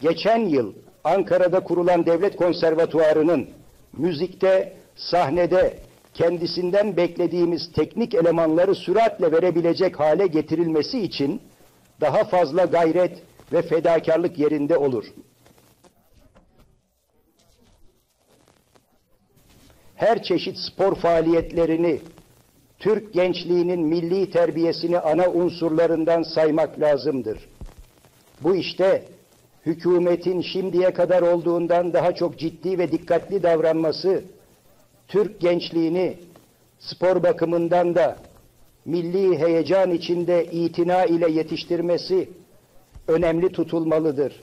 geçen yıl Ankara'da kurulan Devlet Konservatuvarı'nın müzikte, sahnede kendisinden beklediğimiz teknik elemanları süratle verebilecek hale getirilmesi için daha fazla gayret ve fedakarlık yerinde olur. Her çeşit spor faaliyetlerini Türk gençliğinin milli terbiyesini ana unsurlarından saymak lazımdır. Bu işte hükümetin şimdiye kadar olduğundan daha çok ciddi ve dikkatli davranması, Türk gençliğini spor bakımından da milli heyecan içinde itina ile yetiştirmesi önemli tutulmalıdır.